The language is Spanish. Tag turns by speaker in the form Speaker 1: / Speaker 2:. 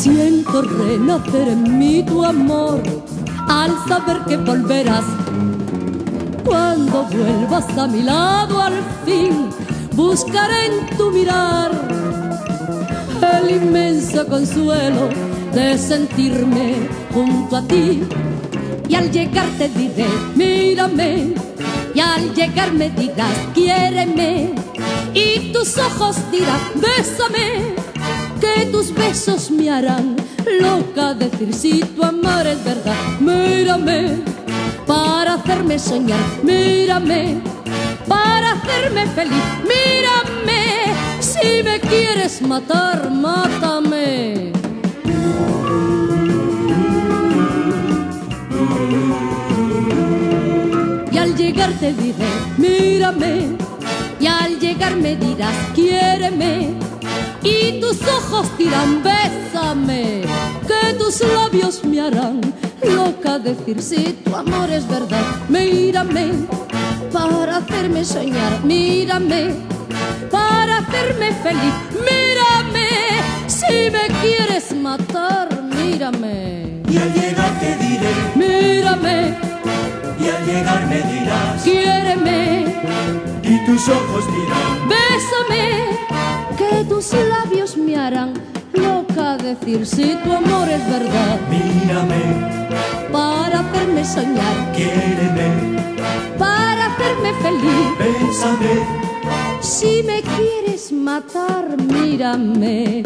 Speaker 1: Siento renacer en mí tu amor al saber que volverás. Cuando vuelvas a mi lado al fin, buscaré en tu mirar el inmenso consuelo de sentirme junto a ti. Y al llegar te diré, mírame, y al llegar me dirás, quiéreme, y tus ojos dirán, bésame, que tus besos me harán loca decir si tu amor es verdad. Mírame, para hacerme soñar, mírame, para hacerme feliz, mírame, si me quieres matar, mátame. Y al llegar te diré, mírame, y al llegar me dirás, quiéreme, y tus ojos dirán, bésame, que tus labios me harán loca decir si tu amor es verdad. Mírame, para hacerme soñar, mírame, para hacerme feliz, mírame, si me quieres matar, mírame.
Speaker 2: Y al llegar te diré,
Speaker 1: Mírame,
Speaker 2: y al llegar me dirás,
Speaker 1: quiéreme,
Speaker 2: y tus ojos dirán,
Speaker 1: bésame, que tus labios me harán loca decir si tu amor es verdad.
Speaker 2: mírame,
Speaker 1: Para hacerme soñar,
Speaker 2: quiéreme,
Speaker 1: para hacerme feliz.
Speaker 2: bésame,
Speaker 1: Si me quieres matar, mírame.